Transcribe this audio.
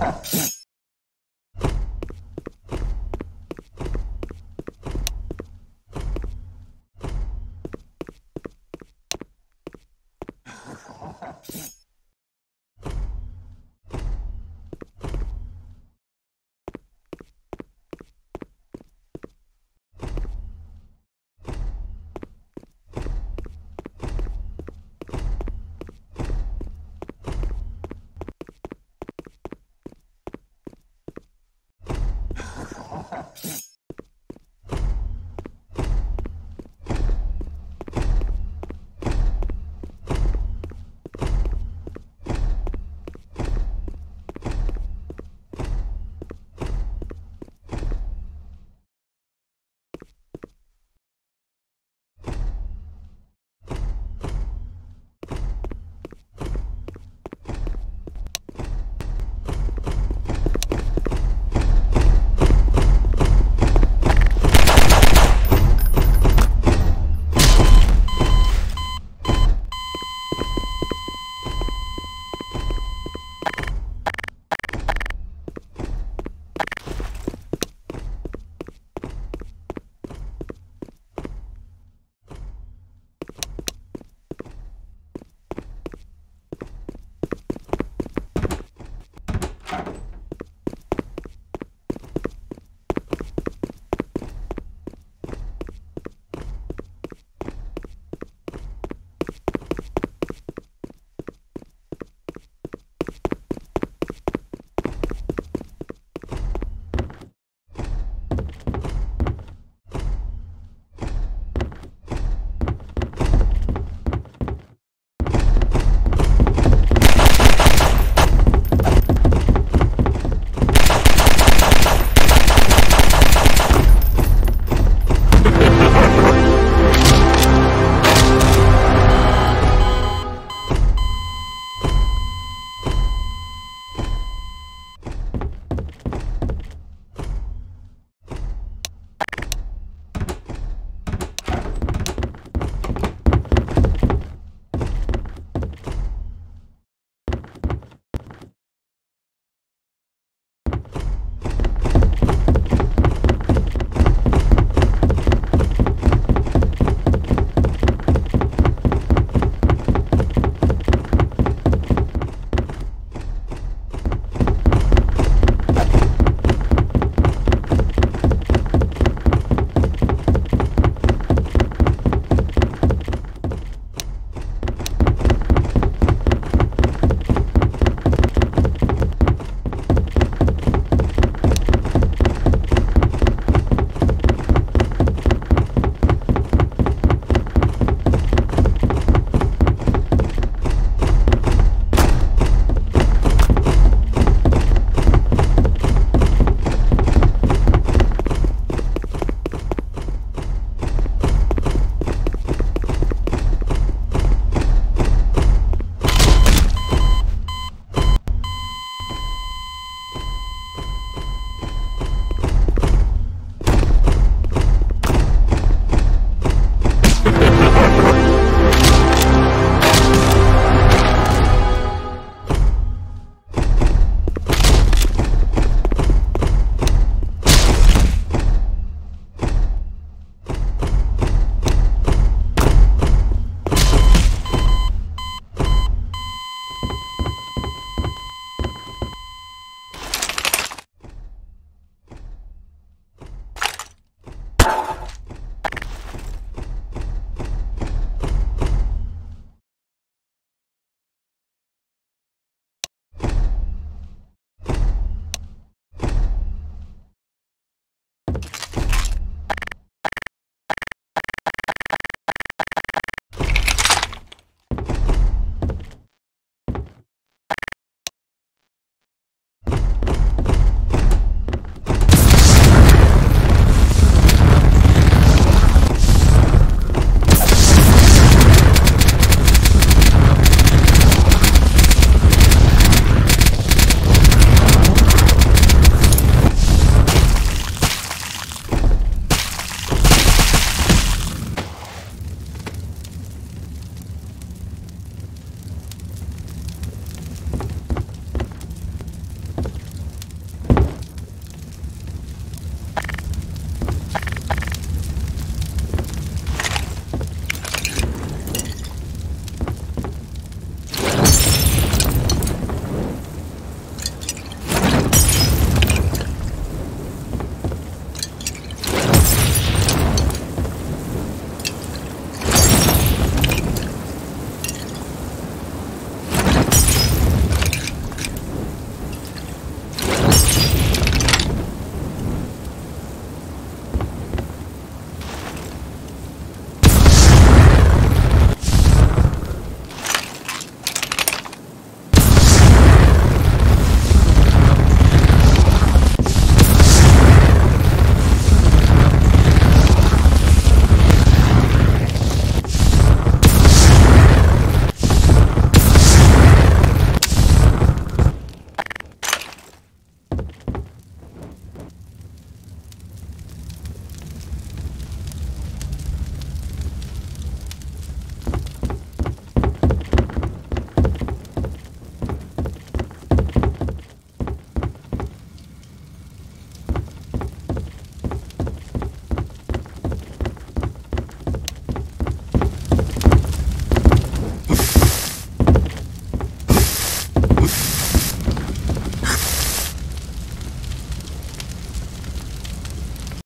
Ha ha ha.